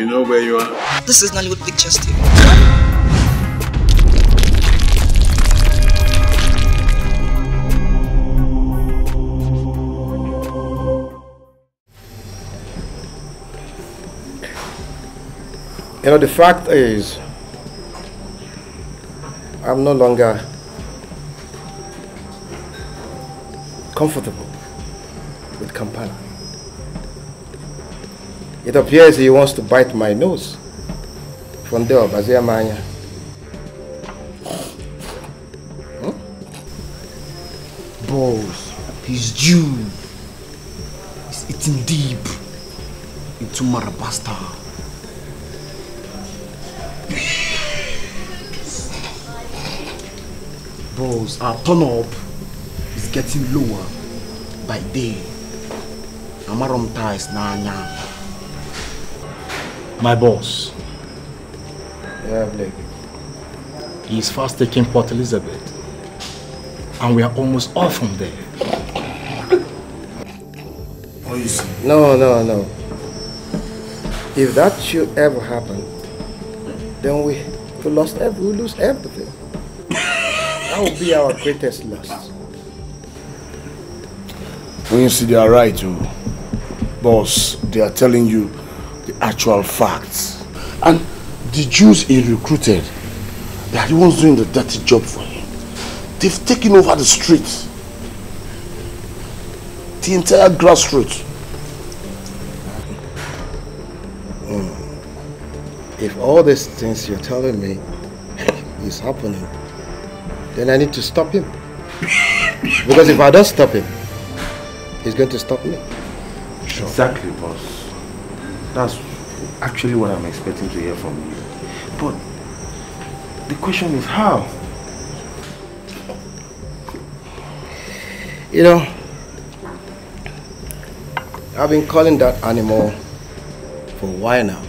you know where you are? This is Nollywood Pictures TV. You know, the fact is, I'm no longer comfortable with Kampala. It appears he wants to bite my nose. From there, Bazia Manya. Hmm? Boss, he's Jew. He's eating deep into Marabasta. Boss, our turn up is getting lower by day. Amarom ties n'anya. My boss, Yeah, Blake. he is fast taking Port Elizabeth. And we are almost off from there. No, no, no. If that should ever happen, then we we lost every, we lose everything. That would be our greatest loss. When you see they are right, oh, boss, they are telling you the actual facts. And the Jews he recruited, they are the ones doing the dirty job for him. They've taken over the streets. The entire grassroots. Hmm. If all these things you're telling me is happening, then I need to stop him. Because if I don't stop him, he's going to stop me. Exactly, boss. That's actually what I'm expecting to hear from you. But the question is how? You know, I've been calling that animal for a while now.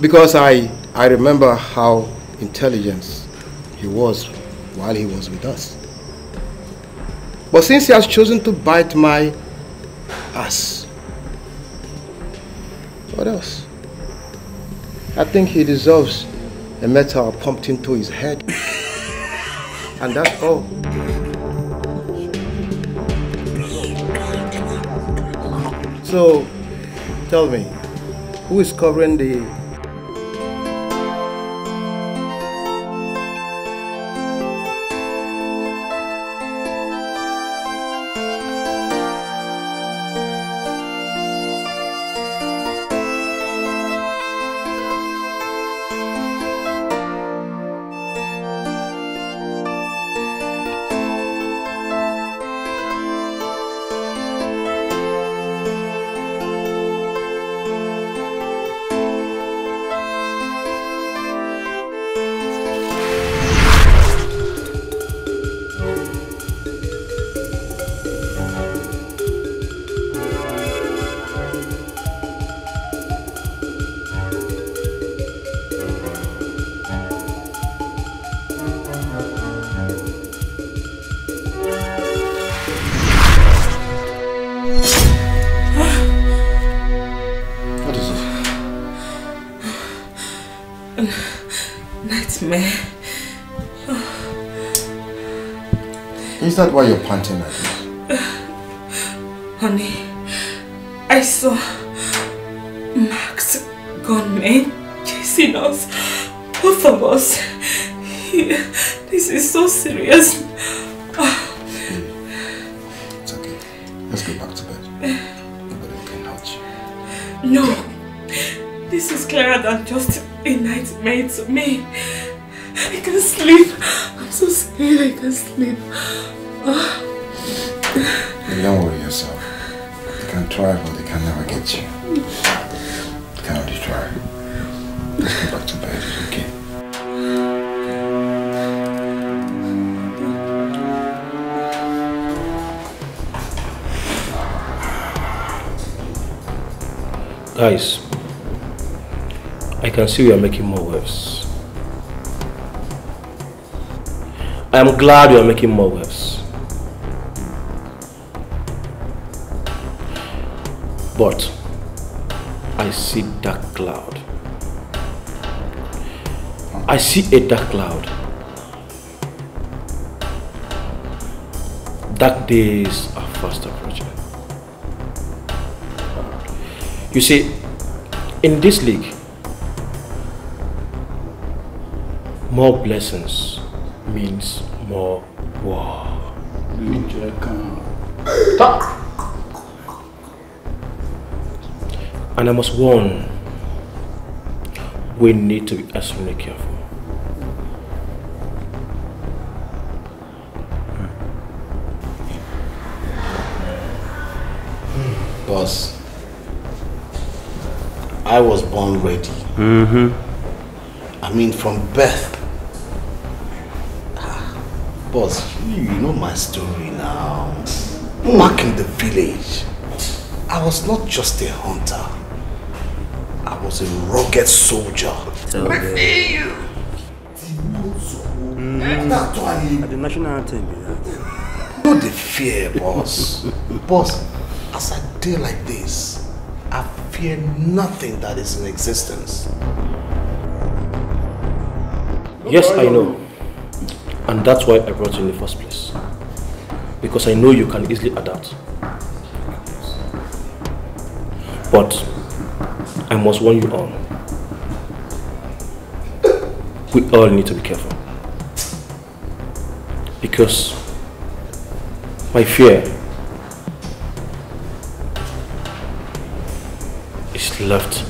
Because I, I remember how intelligent he was while he was with us. But since he has chosen to bite my ass, what else? I think he deserves a metal pumped into his head. And that's all. So, tell me, who is covering the Is that why you're panting like this? Honey, I saw Max gunmen chasing us. Both of us. This is so serious. It's okay. Let's go back to bed. Nobody can hurt you. No. This is clearer than just a nightmare to me. I can sleep. I'm so scared I can't sleep. Don't worry yourself. They can try, but they can never get you. They can only try. Let's go back to bed, okay? Guys, I can see we are making more waves. I am glad you are making more waves. But I see dark cloud. I see a dark cloud. Dark days are fast approaching. You see, in this league, more blessings means more war. And I must warn, we need to be extremely careful. Boss, I was born ready. Mm-hmm. I mean, from birth. Boss, you, you know my story now. Back in the village, I was not just a hunter. I was a rugged soldier. Hmm. That's why The national anthem be that. know the fear, boss. boss, as I day like this, I fear nothing that is in existence. Yes, I know. And that's why I brought you in the first place. Because I know you can easily adapt. But I must warn you all. We all need to be careful. Because my fear is left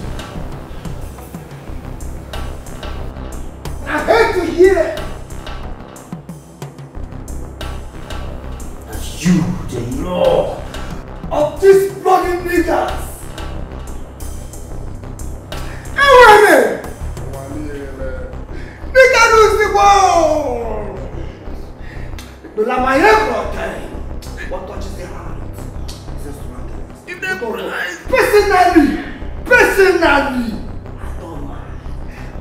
They personally, personally, I don't mind.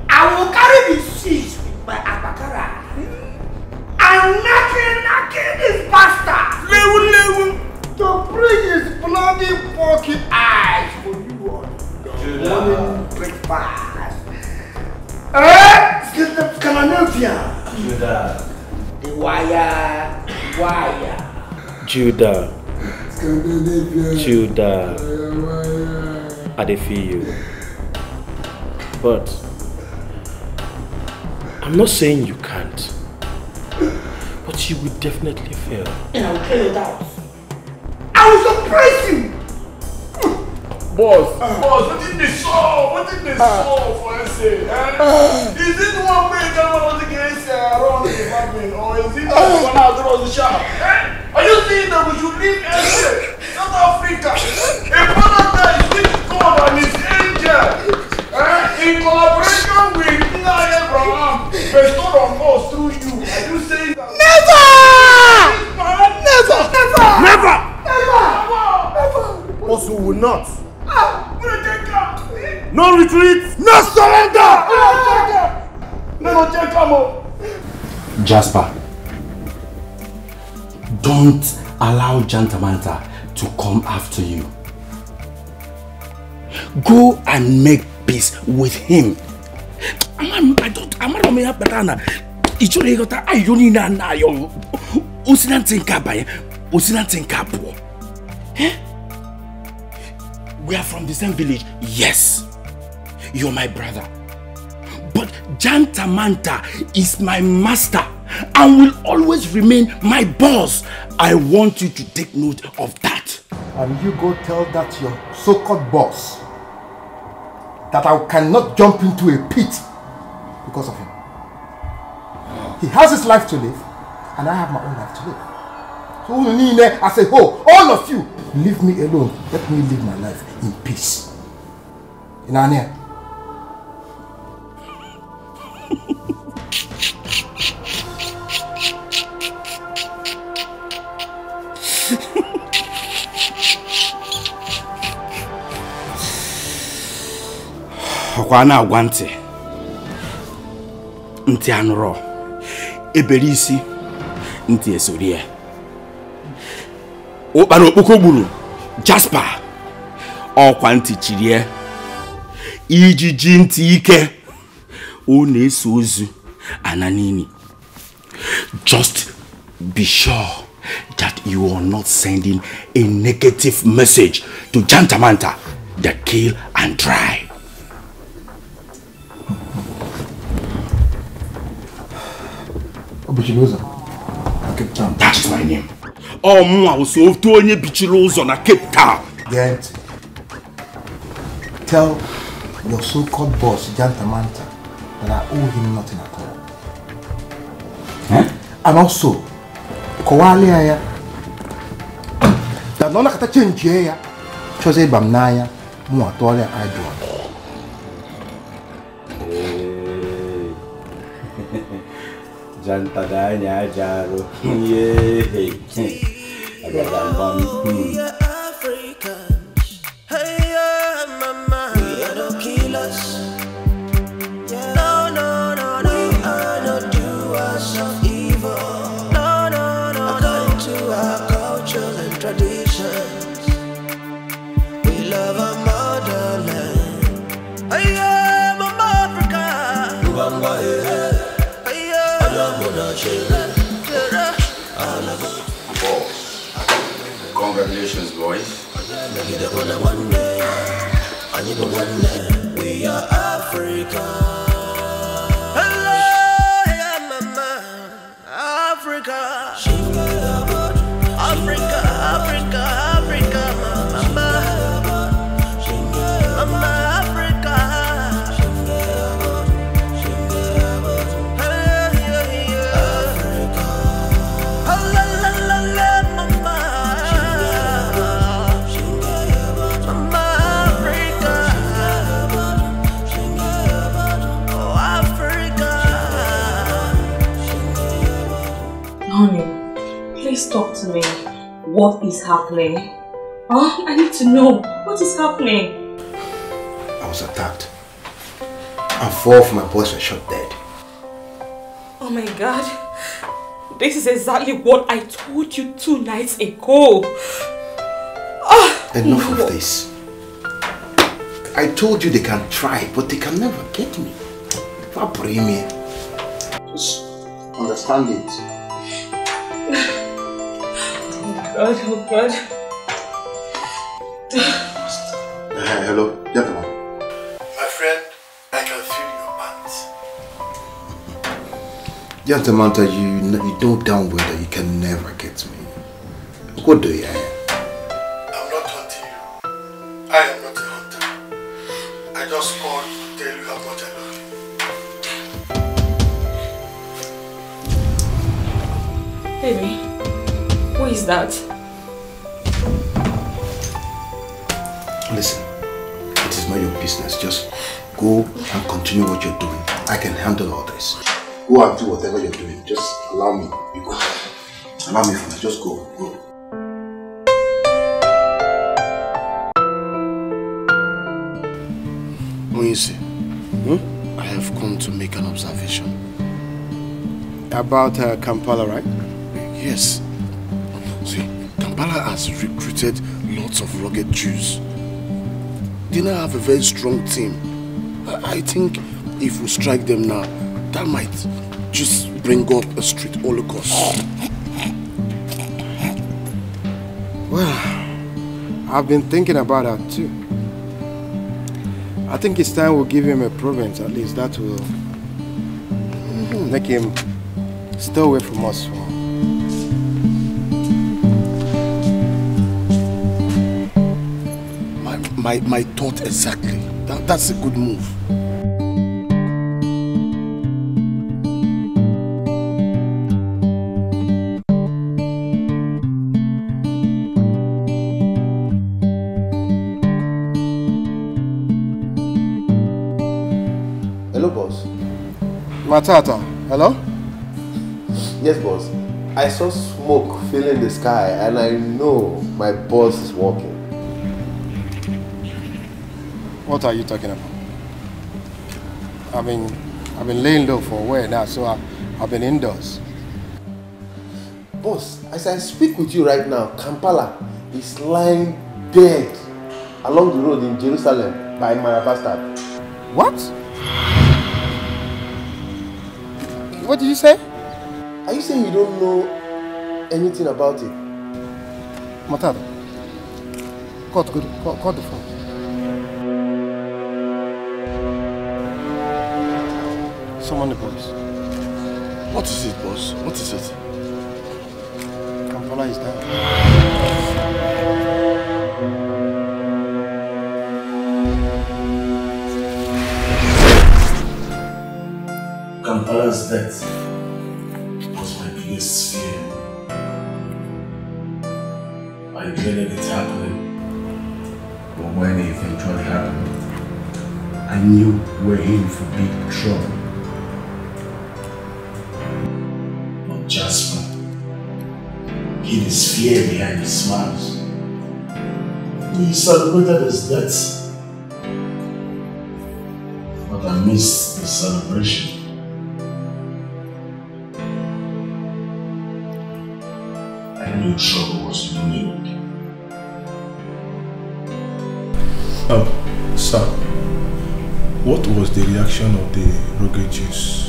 I will carry the seeds with my abakara and knocking, knocking this bastard level, level, to bring his bloody porky eyes for you the morning breakfast. Eh? Scandinavia. The wire, wire. Judah. Feel you. But I'm not saying you can't. But you will definitely fail. And I will carry it out. I will surprise you. Boss, boss, what did they saw? What did they saw for us? Eh? Is it one way that was against uh, around the department, or is it that one out on the shop? Eh? Are you saying that we should leave SA, South Africa, a paradise with God and His angel, eh? in collaboration with Nia Abraham, bestowed on us through you? Are you saying that? Never! Never! Never! Never! Never! Boss, we will not. Ah! No retreat! No surrender! No, no, come on. Jasper, don't allow Jantamanta to come after you. Go and make peace with him. Amara m ya kpata na ị chọrọ ịghọta ayọ niile a na-ayọ osi na ntị nke abanye osi na ntị nke abụọ. We are from the same village. Yes, you're my brother. But Jantamanta is my master and will always remain my boss. I want you to take note of that. And you go tell that your so-called boss that I cannot jump into a pit because of him. He has his life to live, and I have my own life to live. So I say, oh, all of you, leave me alone. Let me live my life in peace. In Ania. Ọkwa na-agwa ntị ntị anụrụ ebere isi. Ntị esori ya. Ụkpana okpoko gburu. Jaspa ọkwa ntị chiri ya. Ijiji ntị ike. Ọ na-eso ozu. Ana nini. Just be sure that you are not sending a negative message to Jantamanta, the kill and dry. Obichinuzo. Cape Town. That's my name. Oh, mwa so otu onye bichiri ụzọ na Cape Town. Get. Tell your so-called boss, Jantamanta, that I owe him nothing at all. Huh? And also, kọwalịa ya na ọ nakọta chenjie ya chọzie ịba m n'anya mụ atụọrịa idol Janta danya jaro. Yay. Agada mbam. Hmm. Congratulations, boys. We are Africa. Africa. What is happening? Huh? I need to know. What is happening? I was attacked. And four of my boys were shot dead. Oh my god. This is exactly what I told you two nights ago. Ah, Enough no. of this. I told you they can try, but they can never get me. Vapremia. Just understand it. God, oh god. Uh, hello, gentlemen. My friend, I can feel your pants. Gentlemen, that you, kn- you know damn well that you can never get me. What do you? have? I'm not hunting you. I am not a hunter. I just called to tell you how much I love you. Baby, who is that? Listen, it is not your business. Just go and continue what you're doing. I can handle all this. Go and do whatever you're doing. Just allow me. You go. Allow me for now. Just go. Go. Moise, hmm? I have come to make an observation. About uh, Kampala, right? Yes. See, Kampala has recruited lots of rugged Jews. They now have a very strong team. I think if we strike them now, that might just bring up a street holocaust. Well, I've been thinking about that too. I think it's time we give him a province. At least that will mm, make him stay away from us. My, my, thought exactly. That, that's a good move. Hello, boss. Matata, hello? Yes, boss. I saw smoke filling the sky and I know my boss is walking. What are you talking about? I mean, I've been laying low for a while now, so I, I've been indoors. Boss, as I speak with you right now, Kampala is lying dead along the road in Jerusalem by Marabastad. What? What did you say? Are you saying you don't know anything about it? Matado, cut, cut, cut the phone. Summon the police. What is it, boss? What is it? Kampala is down. Kampala's death was my biggest fear. I dreaded it happening. But when it eventually happened, I knew we're in for big trouble. His fear behind his smiles. We celebrated his death. But I missed the celebration. I knew trouble was looming. Oh, sir. What was the reaction of the rugged Jews?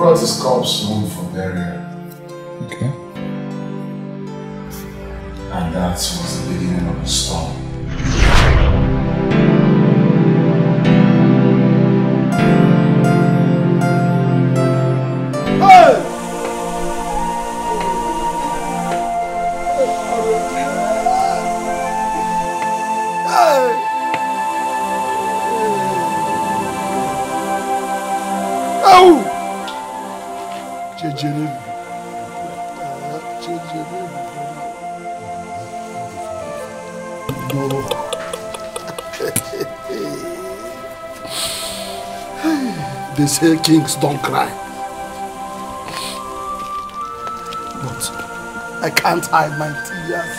Brought his corpse home for burial. Okay. And that was the beginning of the storm. They say kings don't cry. But I can't hide my tears.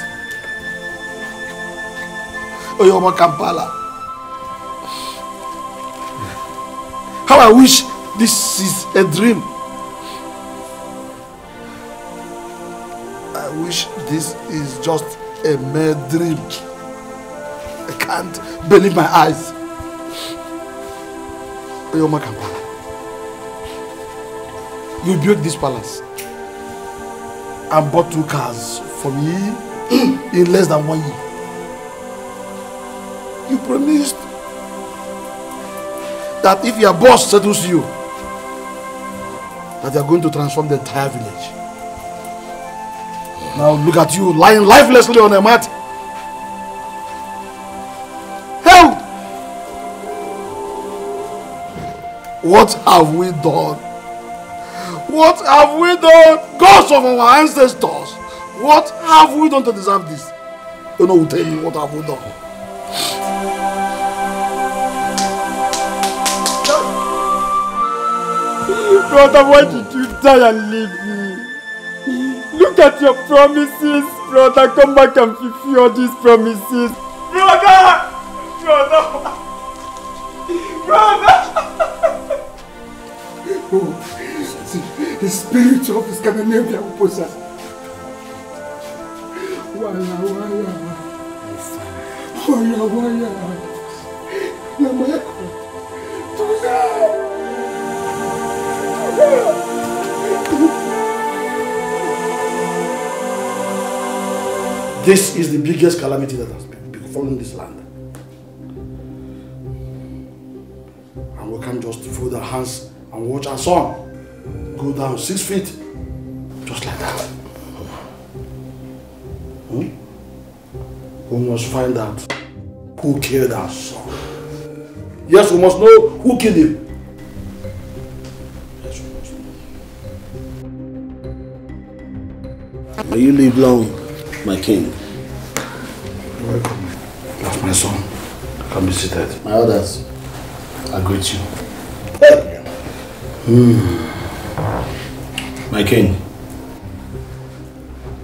Oyoma Kampala. How I wish this is a dream. I wish this is just a mere dream. I can't believe my eyes. Oyoma Kampala. You built this palace and bought two cars for me in less than one year. You promised that if your boss settles you, that you are going to transform the entire village. Now look at you lying lifelessly on a mat. Help! What have we done? What have we done? Gods of our ancestors, what have we done to deserve this? You know, tell me what have we done? Brother, why did you die and leave me? Look at your promises, brother. Come back and fulfill these promises. Brother! Brother! Brother! Oh, the spirit of Scandinavia will possess. Waya, waya. Waya, waya. Yamako. Tuga! This is the biggest calamity that has befallen this land. And we can't just fold our hands and watch our son go down six feet just like that. Hmm? We must find out who killed our son. Yes, we must know who killed him. May you live long, my king. You're welcome. That's my son. Come be seated. My orders. I greet you. Hmm. My king,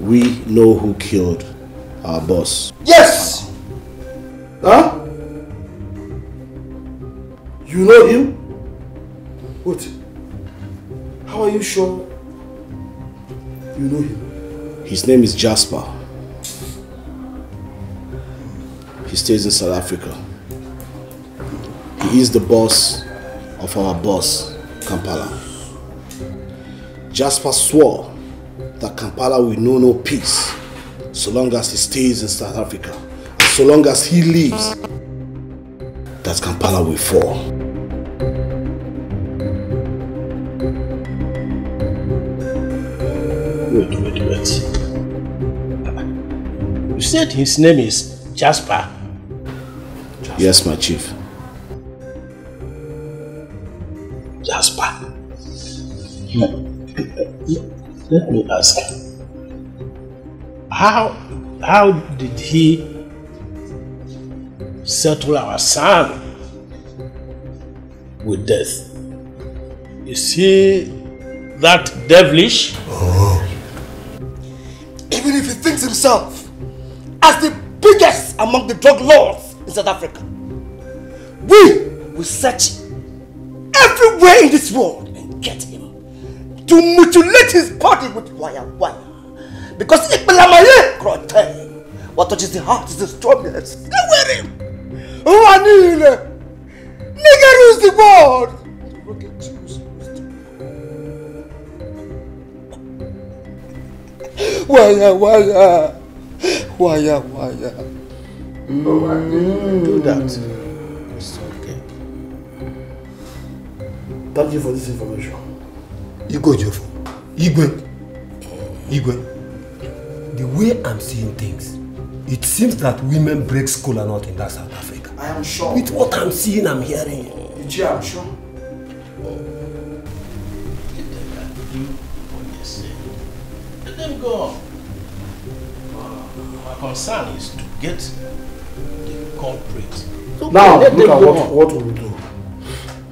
we know who killed our boss. Yes! Huh? You know him? What? How are you sure you know him? His name is Jasper. He stays in South Africa. He is the boss of our boss, Kampala. Jasper swore that Kampala will know no peace so long as he stays in South Africa. And so long as he lives, that Kampala will fall. Wait, wait, wait. You said his name is Jasper. Yes, my chief. Jasper. Let me ask. How how did he settle our son with death? Is he that devilish? Oh. Even if he thinks himself as the biggest among the drug lords in South Africa, we will search everywhere in this world and get him to mutilate his body with wire wire. Because Ikpelamaye Krote, what touches the heart is the strongest. Stay with him. Oh, Wanile, nigga rules the world. Wire wire, wire wire. Oh, do that. Hmm. It's okay. Thank you for this information. Igwe Jofo. Igwe. Igwe. The way I'm seeing things, it seems that women break school and not in that South Africa. I am sure. With what I'm seeing, I'm hearing. Ichi, I'm sure. Let them go. My concern is to get the culprit. Okay, Now, look at go what, what we do.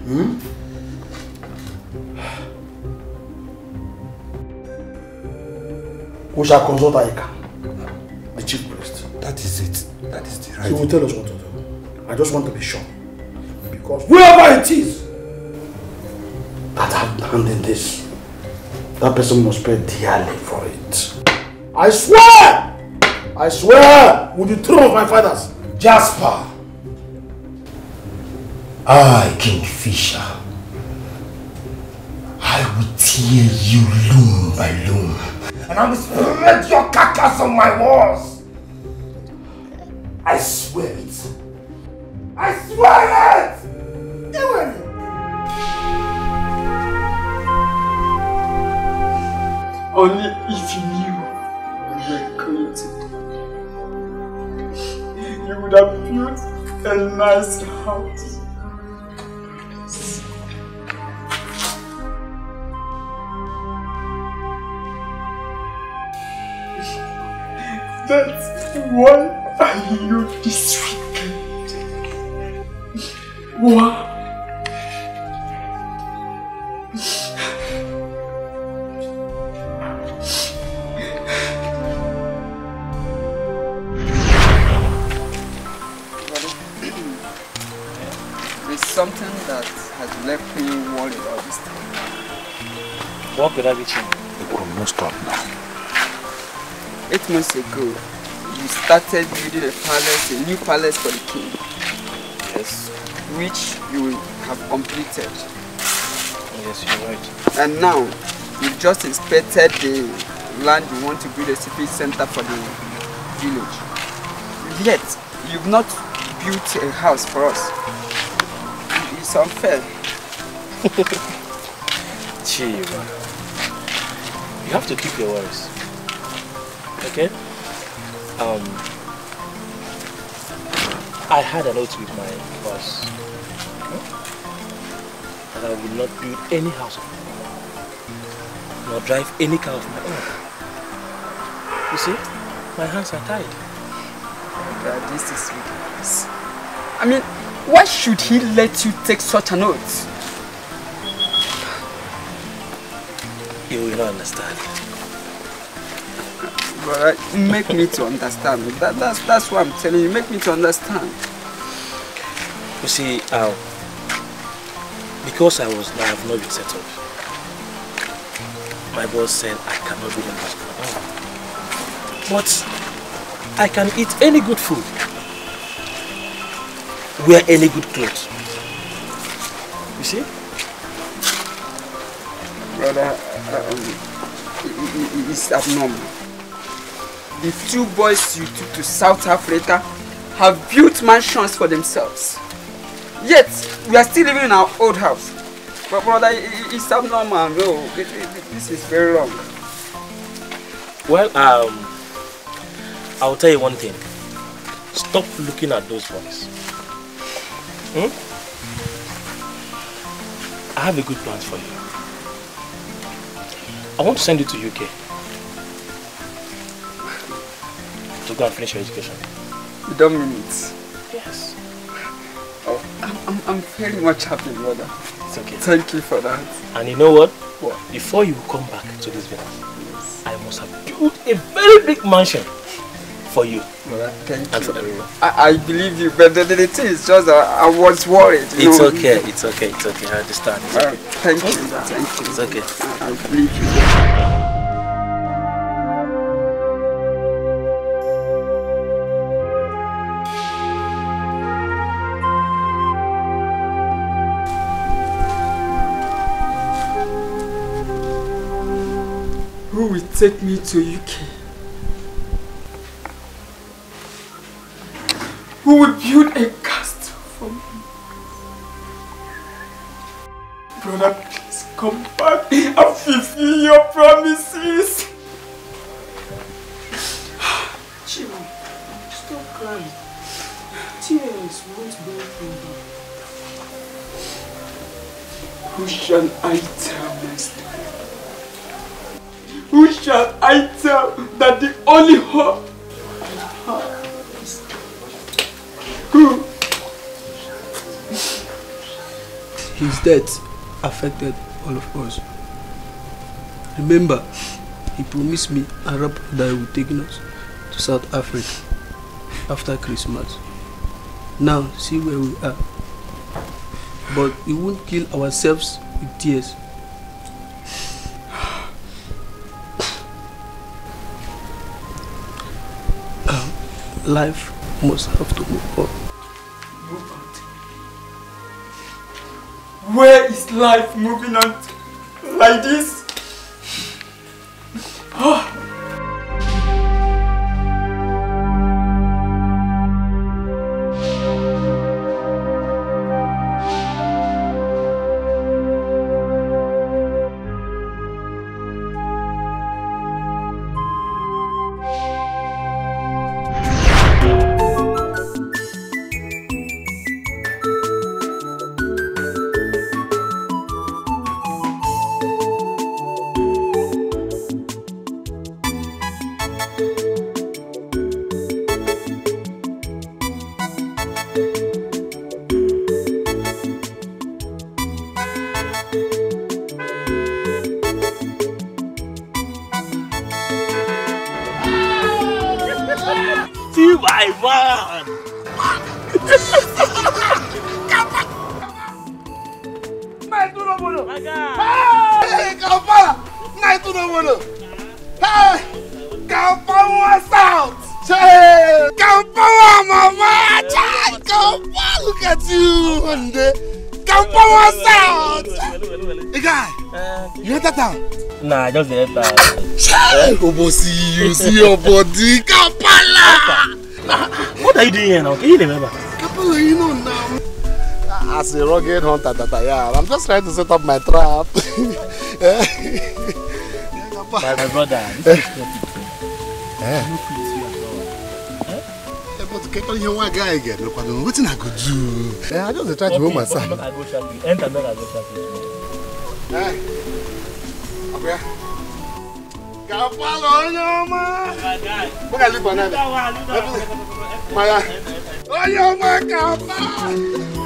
Hmm? We shall consult Aika, the chief priest. That is it. That is the right He will tell us what to do. I just want to be sure. Because whoever it is that have hand in this, that person must pay dearly for it. I swear! I swear with the throne of my fathers, Jasper. I, Kingfisher, I will tear you loom by loom. And I will spread your carcass on my walls. I swear it. I swear it! Even Only if you knew you were created, you would have built a nice That's started building a palace, a new palace for the king. Yes. Which you have completed. Yes, you're right. And now, you've just inspected the land you want to build a civic center for the village. Yet, you've not built a house for us. It's unfair. Chiva. You have to keep your words. Okay? Um, I had an oath with my boss. huh? That I will not build any house of my own. Nor drive any car of my own. You see? My hands are tied. God, this is ridiculous. I mean, why should he let you take such an oath? You will not understand. Make me to understand. That, that's, that's what I'm telling you. Make me to understand. You see, um, because I was I have not been settled, my boss said I cannot be the house of my own. But I can eat any good food. Wear any good clothes. You see? Brother, um, it's abnormal. The two boys you took to South Africa have built mansions for themselves. Yet, we are still living in our old house. But brother, it's abnormal. No, it- it- this is very wrong. Well, um, I'll tell you one thing. Stop looking at those boys. Hmm? I have a good plan for you. I want to send you to UK to go and finish your education. You don't mean it. Yes. Oh, I'm, I'm, I'm very much happy, brother. It's okay. Thank you for that. And you know what? What? Before you come back to this village, I must have built a very big mansion for you Brother, thank and you. for everyone. I, I believe you, but the, the, thing is just that I was worried. It's know. okay, it's okay, it's okay. I understand. It's Uh, okay. thank you, thank you. It's okay. I, I believe you. Who will take me to UK? Who will build a castle for me? Brother, please come back and fulfill your promises. Chiva, stop crying. Tears won't bring back. Who shall I shall I tell that the only hope? His death affected all of us. Remember, he promised me and Rap that he would take us to South Africa after Christmas. Now, see where we are. But we won't kill ourselves with tears. Life must have to move on. Where is life moving on like this? Ah. You! One day. Kampala South! Hey, guy! You enter town? Nah, just the head Chai! Obo, see you, see your body! Kampala! What are you doing here now? Can you remember? Kampala, you know now. As a rugged hunter that I am, I'm just trying to set up my trap. My, my brother, this is not Eh? But can you hear one guy again? Look, I don't know what I could do. I just try to hold myself. Enter, make I go shall be. Enter, make I go shall be. Hey, Abuya. Kapalo nyoma. Mo ka lipa na. Maya. Onyoma kapa.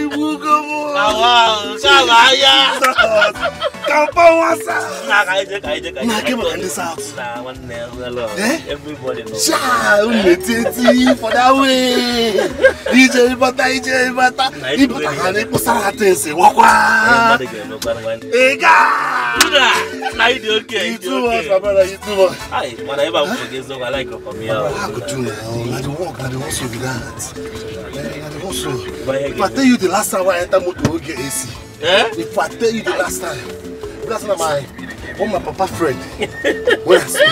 Ibugomo. Àwa sábà yá. Kàmpá wọn sá. Náà kí màá ní sá. Ṣá ìrètí etí fọdáwé. Ìjẹ ìbọta ìjẹ ìbọta. Ìbọta kan ní kó sára tó ẹsẹ̀ wọ́n kwá. Ìgá. Kúrà náà ìdí òkè. Ìtumọ̀ sàbára ìtumọ̀. Ayi, mọ̀nà yóò bá mú ògé sọ́kọ̀ aláìkọ̀kọ̀ mi yá. aku rẹ̀ ọ̀ láti wọ́ọ̀kì láti wọ́ọ̀sọ̀ bí dáhà also. If I tell you the last time I enter motor, we'll get AC. Eh? If I tell you the last time, last time I one my papa friend. Where I speak.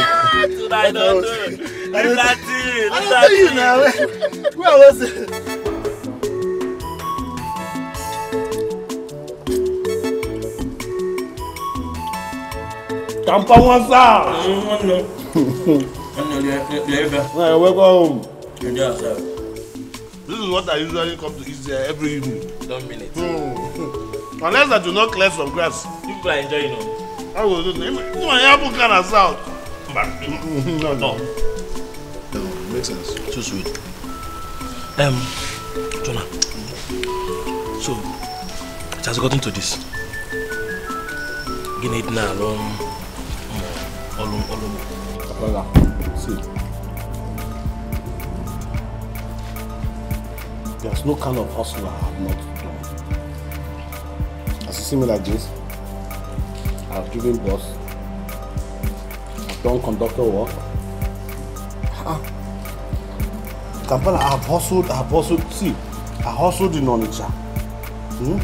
I don't know. Leave that thing. Leave that thing. you now. Eh. Where was it? Tampa what's up? Mm, no. no. Welcome home. Good job, sir. This is what I usually come to eat here every evening. Don't mean it. Hmm. Unless I do not clear some grass. People are enjoying it. I will do it. Even my apple can as out. No, no. No, makes sense. Too sweet. Um, Jonah. So, it has gotten to this. Gini na long, olum olum. Kapala, see. There's no kind of hustle I have not done. As you see me like this, I've driven bus, I've done conductor work. Ah. Kampala, I've hustled, I've hustled, see, I hustled in Onitsha. Hmm?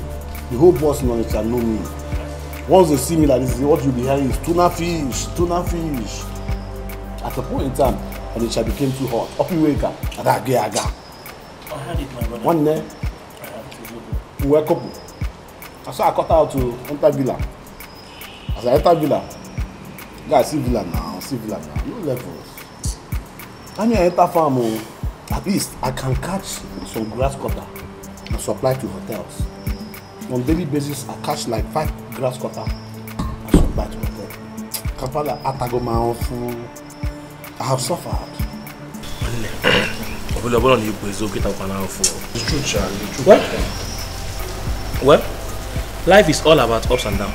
The whole bus in Onitsha know me. Once they see me like this, what you'll be hearing is tuna fish, tuna fish. At a point in time, Onitsha became too hot. Up you wake up, aga aga. I had it, my brother. One day, we were a couple. I saw I cut out to enter villa. As I enter villa, guys see now, see now. No levels. I mean I enter farm oh, at least I can catch some grass cutter and supply to hotels. On daily basis, I catch like five grass cutter and supply to hotel. Kampala, Atagoma, I have suffered. Ọbụla ọbụla na igbo eziokwu ịtakwa n'afọ. It's true, Charlie. It's true. Well, well, life is all about ups and downs.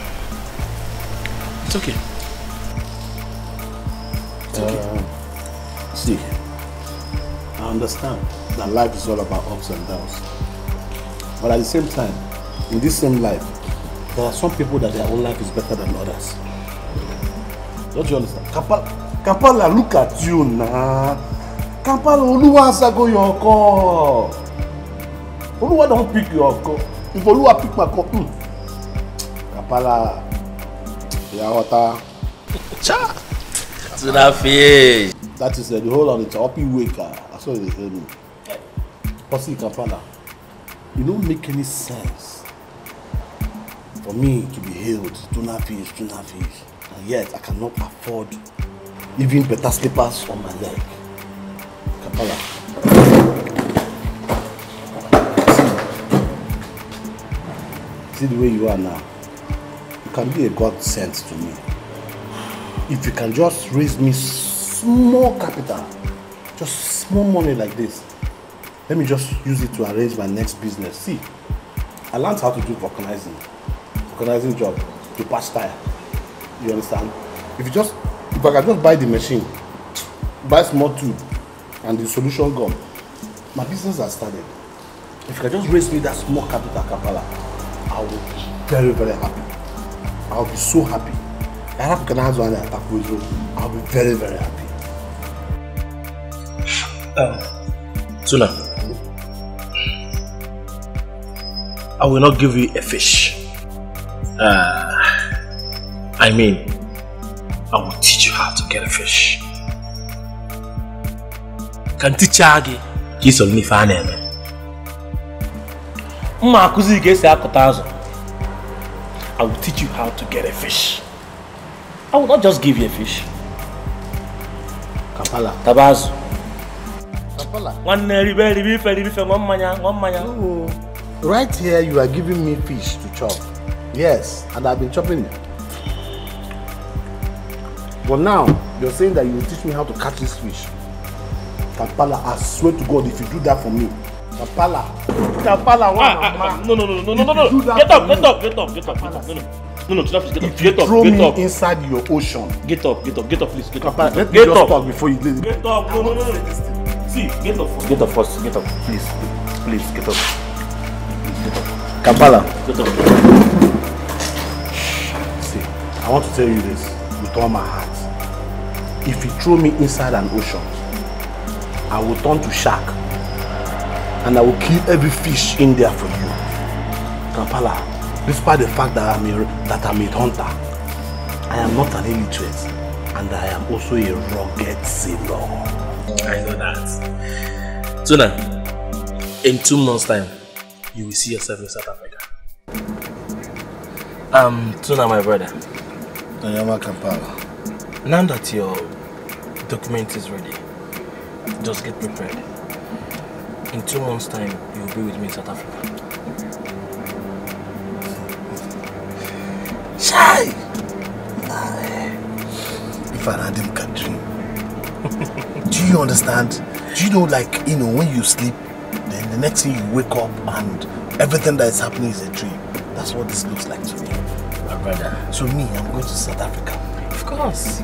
It's okay. Uh, see, I understand that life is all about ups and downs. But at the same time, in this same life, there are some people that their own life is better than others. Don't you understand? Kapala, Kapala look at you now. Kapala, Oluwa Sago your call. Oluwa don't pick your call. If Oluwa pick my call, hmm. Kapala, Yawata. Cha! To that fish. That is uh, the whole of it. Happy waker. That's what they tell me. See, Kampala, it don't make any sense for me to be hailed tuna fish, tuna fish, and yet I cannot afford even better slippers on my leg. Kampala. See, see the way you are now. You can be a God sent to me. If you can just raise me small capital, just small money like this, let me just use it to arrange my next business. See, I learned how to do vulcanizing, vulcanizing job to patch tire. You understand? If you just, if I can just buy the machine, buy small tube, and the solution gum, my business has started. If you can just raise me that small capital, Kapala, I will be very, very happy. I will be so happy. Arab can have one attack with you. I'll be very, very happy. Um, Tuna, I will not give you a fish. Uh, I mean, I will teach you how to get a fish. Can teach you gị ka iso n'ife a na-eme. Mma akụzi ka esi akụta azụ. I will teach you how to get a fish. I will not just give you a fish. Kapala. Tabazu. Kapala. Nwanne ribe ribe ife ribe ife ṅụọ mmanya ṅụọ mmanya. Right here, you are giving me fish to chop. Yes, and I've been chopping it. But now, you're saying that you will teach me how to catch this fish. Kapala, I swear to God, if you do that for me, Kapala, Kampala one Ah, ah, ah, no, no, no, no, no, no, no. Get up, get up, get up, get up, get up. No, no. No, no, get up, If you get up, throw get me up. inside your ocean, Get up, get up, get up, please, get up. Let me Get just up. talk before you leave. Get up, no, no, no, no. See, get up first. Get up first, get up, please. Please, get up. Please, get up. Kampala, Get up. see, I want to tell you this with all my heart. If you throw me inside an ocean, I will turn to shark and I will kill every fish in there for you. Kampala, despite the fact that I'm a, that I'm a hunter, I am not an illiterate and I am also a rugged sailor. I know that. Tuna, in two months' time, you will see yourself in South Africa. Um, Tuna, my brother. Nanyama Kampala. Now that your document is ready, just get prepared. In two months' time, you will be with me in South Africa. Shy! If I had him can dream. Do you understand? Do you know, like, you know, when you sleep, then the next thing you wake up and everything that is happening is a dream. That's what this looks like to me. My brother. So me, I'm going to South Africa. Of course.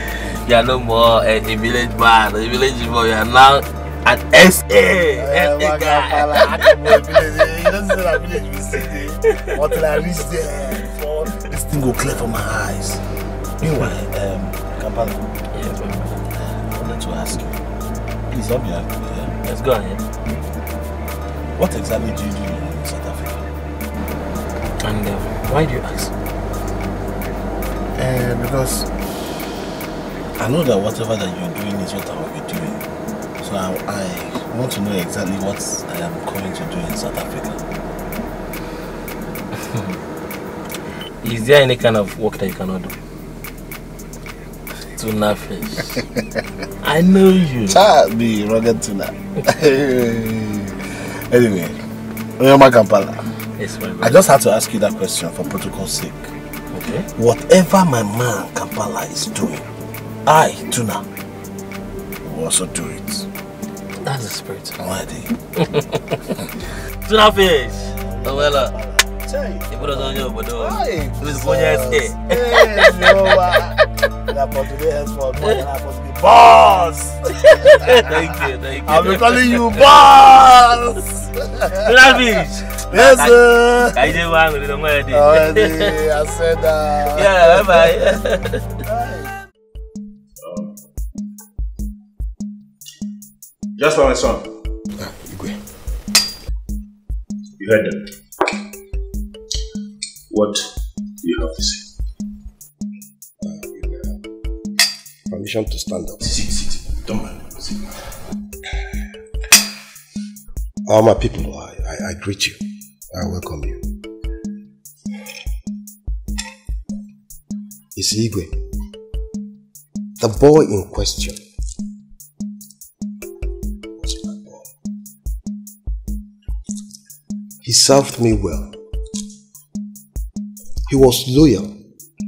you are no more a, a village man, a village boy. You are now an SA. SA guy. Don't say that village will there. Until I reach there, this thing go clear for my eyes. Meanwhile, um, Kampala. Brother. I wanted to ask you. Please help me out. Yeah? Let's go ahead. What exactly do you do in South Africa? And uh, why do you ask? Uh, because I know that whatever that you're doing is what I will be doing. So I, I want to know exactly what I am coming to do in South Africa. Is there any kind of work that you cannot do? Tuna fish. I know you. Child, be rugged tuna. anyway, Oyama Kampala. Yes, my I brother. just had to ask you that question for protocol's sake. Okay. Whatever my man Kampala is doing, I, Tuna, will also do it. That's the spirit. Already. Tuna fish. Owela. Ibudo you obodo. us go near stay. Hey, no. That for today has for more than I to be boss. thank you, thank you. I'll be calling you boss. Tuna fish. Yes, sir. I did one with the Mwadi. Mwadi, I said that. Uh, yeah, bye-bye. Just for my son. You heard them. What do you have to say? Permission to stand up. Sit, sit. Don't mind. Sit. All my people, I, I, I greet you. I welcome you. It's Igwe. The boy in question. He served me well. He was loyal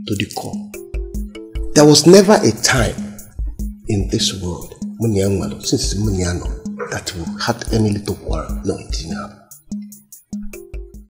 to the core. There was never a time in this world, Munyangmalo, since Munyano, that we had any little quarrel. No, it didn't happen.